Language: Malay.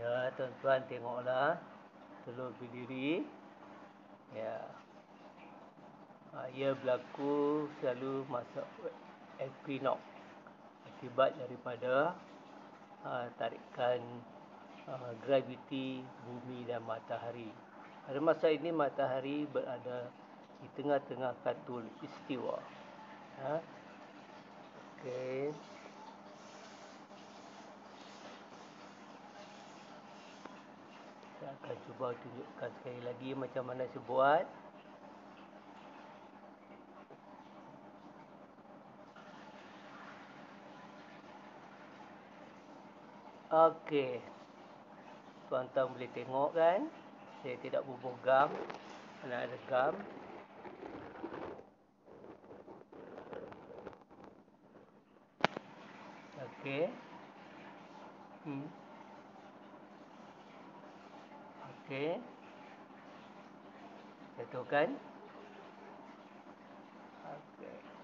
Ya, tuan-tuan tengoklah. Telur berdiri. Ya. Ia berlaku selalu masa equinox. Akibat daripada ha, tarikan ha, graviti bumi dan matahari. Pada masa ini matahari berada di tengah-tengah katul istiwa. Ha? Okey. Saya akan cuba tunjukkan sekali lagi macam mana saya buat. Okey. Tuan-tuan boleh tengok kan? Saya tidak bubuh gam. Mana ada gam. Okey. Hmm. Okey. Jatuhkan. Okey.